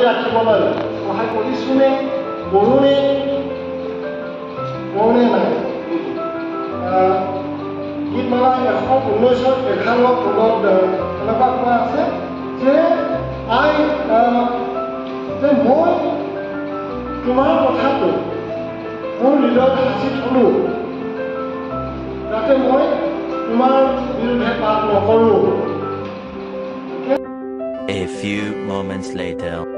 ৰাখিবলৈ সহায় কৰিছোনে কৰোঁনে কৰোঁনে নাই আহ, গীতমালা এশ ঊনৈছৰ এঘাৰ পদত আহ, এনেকুৱা কোৱা আছে যে আই আহ, যে মই তোমাৰ কথাটো মোৰ হৃদয়ত সাঁচি থলোঁ যাতে মই তোমাৰ বিৰুদ্ধে পাপ নকৰোঁ A few moments later.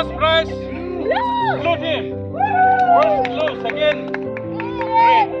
First prize, blue team. First blue, second green.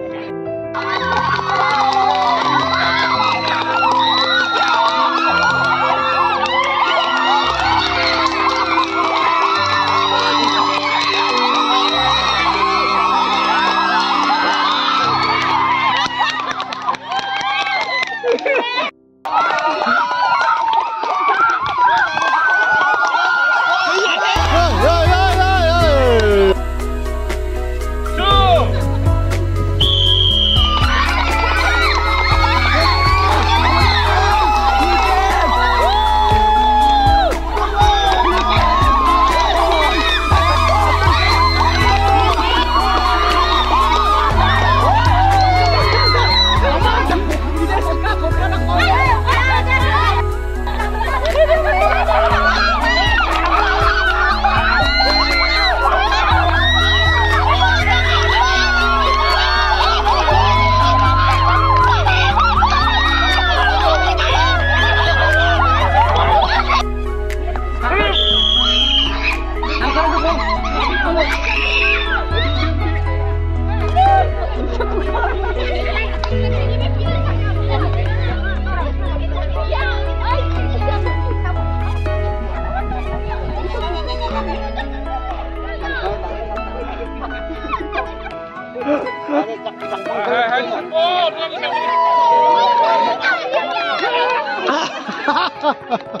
Ha ha ha!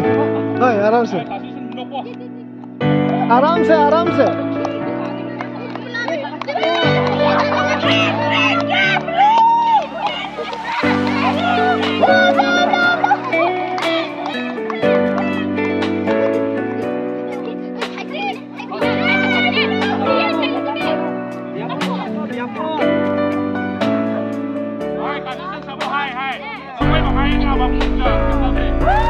hey, hey, hey, आराम से Kasih sendok, आराम से आराम से Hai, kasih sen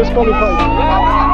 Disqualified.